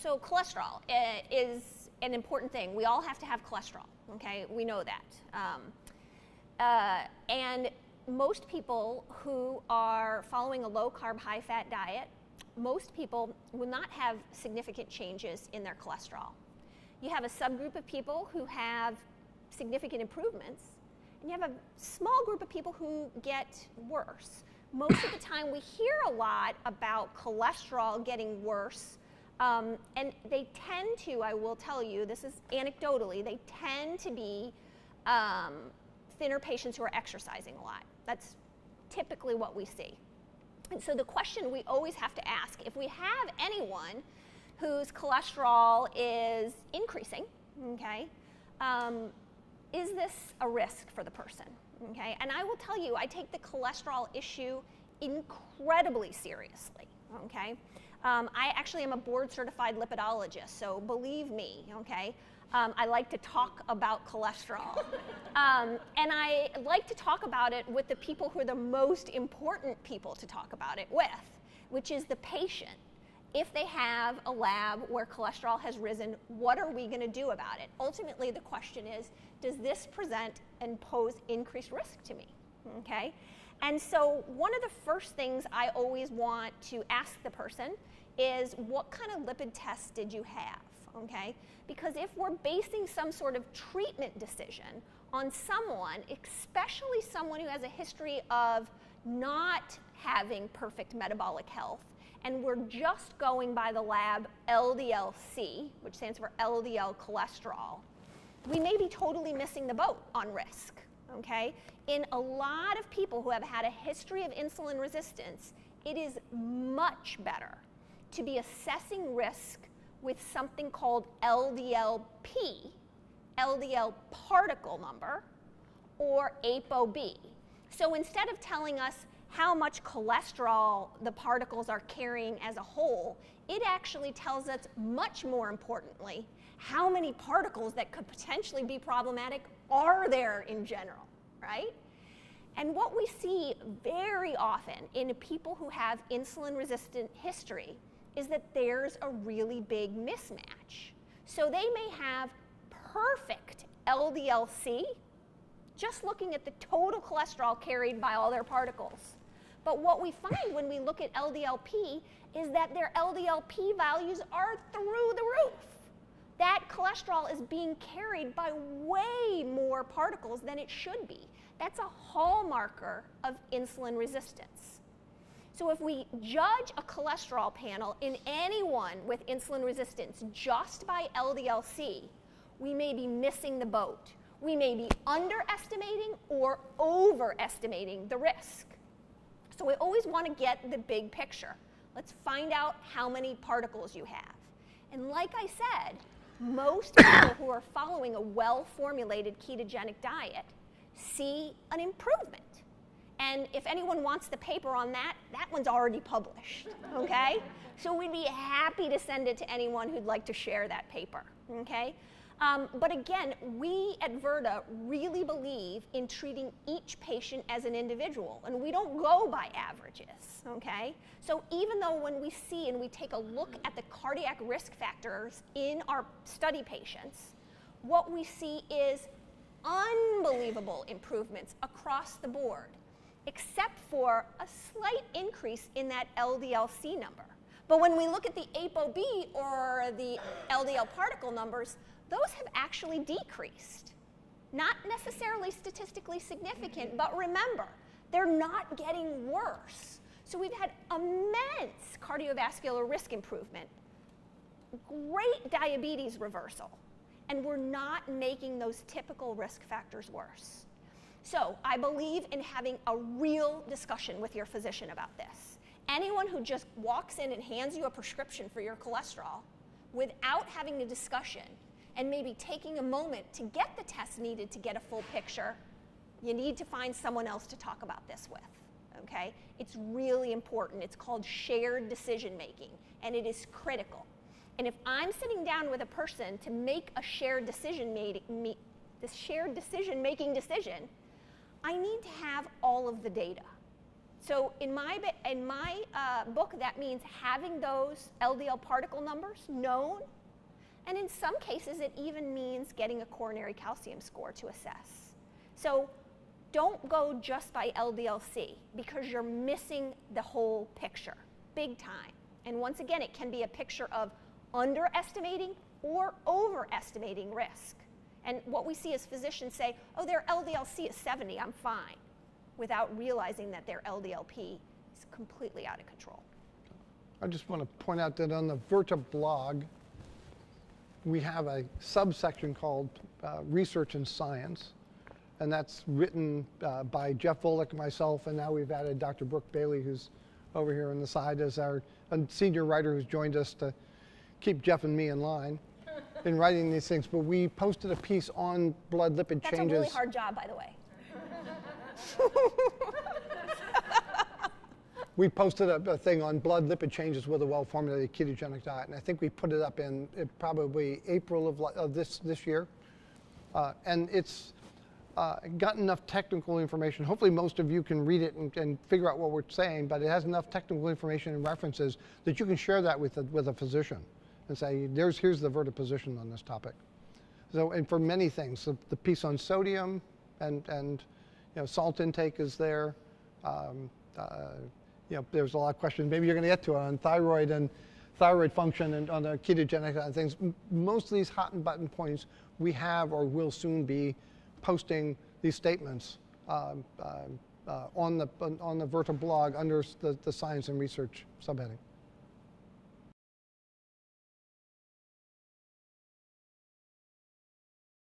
so cholesterol uh, is an important thing. We all have to have cholesterol, okay? We know that. Um, uh, and most people who are following a low carb, high fat diet, most people will not have significant changes in their cholesterol. You have a subgroup of people who have significant improvements, and you have a small group of people who get worse. Most of the time, we hear a lot about cholesterol getting worse, um, and they tend to, I will tell you, this is anecdotally, they tend to be um, thinner patients who are exercising a lot. That's typically what we see. And so the question we always have to ask if we have anyone whose cholesterol is increasing, okay, um, is this a risk for the person? Okay, and I will tell you, I take the cholesterol issue incredibly seriously. Okay, um, I actually am a board certified lipidologist, so believe me. Okay, um, I like to talk about cholesterol. um, and I like to talk about it with the people who are the most important people to talk about it with, which is the patient. If they have a lab where cholesterol has risen, what are we going to do about it? Ultimately, the question is does this present and pose increased risk to me? Okay? And so, one of the first things I always want to ask the person is what kind of lipid tests did you have? Okay? Because if we're basing some sort of treatment decision on someone, especially someone who has a history of not having perfect metabolic health, and we're just going by the lab LDLC, which stands for LDL cholesterol, we may be totally missing the boat on risk. Okay? In a lot of people who have had a history of insulin resistance, it is much better to be assessing risk with something called LDLP, LDL particle number, or ApoB. So instead of telling us how much cholesterol the particles are carrying as a whole, it actually tells us, much more importantly, how many particles that could potentially be problematic are there in general, right? And what we see very often in people who have insulin resistant history is that there's a really big mismatch. So they may have perfect LDLC, just looking at the total cholesterol carried by all their particles. But what we find when we look at LDLP is that their LDLP values are through the roof. Cholesterol is being carried by way more particles than it should be. That's a hallmarker of insulin resistance. So if we judge a cholesterol panel in anyone with insulin resistance just by LDLC, we may be missing the boat. We may be underestimating or overestimating the risk. So we always want to get the big picture. Let's find out how many particles you have. And like I said, most people who are following a well formulated ketogenic diet see an improvement. And if anyone wants the paper on that, that one's already published, okay? So we'd be happy to send it to anyone who'd like to share that paper, okay? Um, but again, we at Virta really believe in treating each patient as an individual, and we don't go by averages, okay? So even though when we see and we take a look at the cardiac risk factors in our study patients, what we see is unbelievable improvements across the board, except for a slight increase in that LDLC number. But when we look at the ApoB or the LDL particle numbers, those have actually decreased. Not necessarily statistically significant, but remember, they're not getting worse. So we've had immense cardiovascular risk improvement, great diabetes reversal, and we're not making those typical risk factors worse. So I believe in having a real discussion with your physician about this. Anyone who just walks in and hands you a prescription for your cholesterol without having a discussion and maybe taking a moment to get the test needed to get a full picture, you need to find someone else to talk about this with. Okay? It's really important. It's called shared decision making, and it is critical. And if I'm sitting down with a person to make a shared decision making, this shared decision making decision, I need to have all of the data. So in my, in my uh, book, that means having those LDL particle numbers known, and in some cases, it even means getting a coronary calcium score to assess. So don't go just by LDLC because you're missing the whole picture, big time. And once again, it can be a picture of underestimating or overestimating risk. And what we see as physicians say, oh, their LDLC is 70, I'm fine, without realizing that their LDLP is completely out of control. I just want to point out that on the Virta blog, we have a subsection called uh, Research and Science, and that's written uh, by Jeff Volek, myself, and now we've added Dr. Brooke Bailey, who's over here on the side as our a senior writer who's joined us to keep Jeff and me in line in writing these things. But we posted a piece on blood lipid That's changes. a really hard job, by the way. we posted a, a, thing on blood lipid changes with a well-formulated ketogenic diet, and I think we put it up in, in probably April of, of, this this year, uh, and it's uh, got enough technical information. Hopefully, most of you can read it and, and, figure out what we're saying, but it has enough technical information and references that you can share that with a, with a physician and say, "There's here's the Virta position on this topic." So, and for many things, so the piece on sodium and and you know salt intake is there. Um, uh, you know, there's a lot of questions. Maybe you're going to get to it on thyroid and thyroid function and on the ketogenic and things. Most of these hot and button points we have or will soon be posting these statements um, uh, uh, on the on the Virta blog under the, the science and research subheading.